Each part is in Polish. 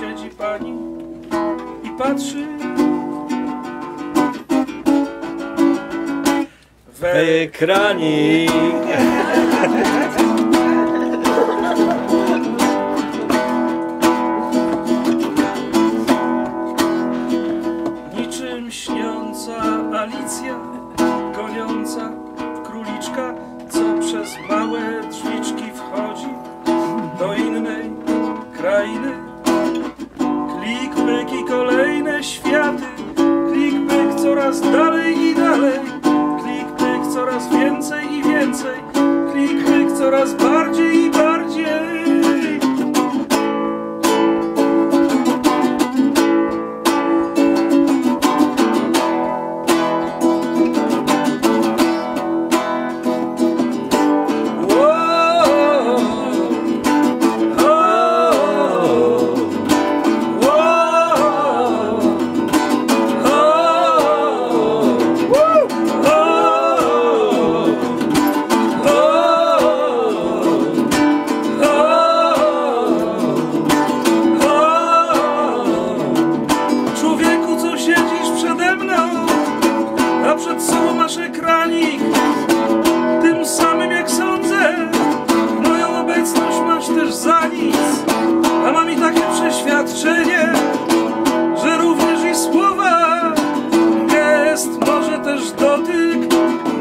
siedzi pani i patrzy w Ekranik. Niczym śniąca Alicja, goniąca króliczka, co przez małe drzwiczki coraz więcej i więcej, klik, pyk coraz bardziej.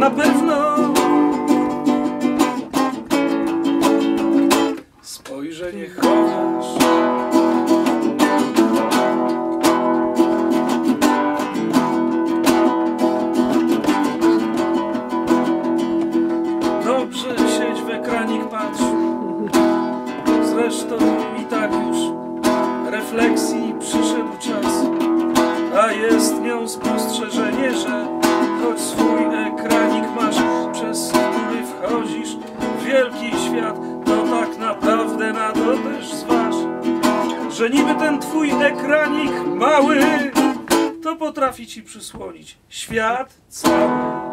Na pewno. Spojrzenie chowasz. Dobrze siedź w ekranik patrz. Zresztą i tak już refleksji przyszedł Że niby ten twój ekranik mały To potrafi ci przysłonić świat cały